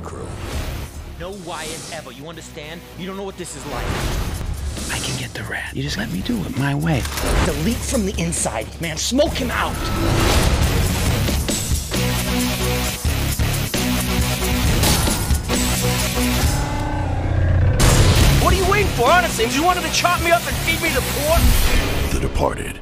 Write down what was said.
crew. No Wyatt ever, you understand? You don't know what this is like. I can get the rat. You just let me do it my way. The leak from the inside, man. Smoke him out. What are you waiting for, honestly? You wanted to chop me up and feed me the pork? The Departed.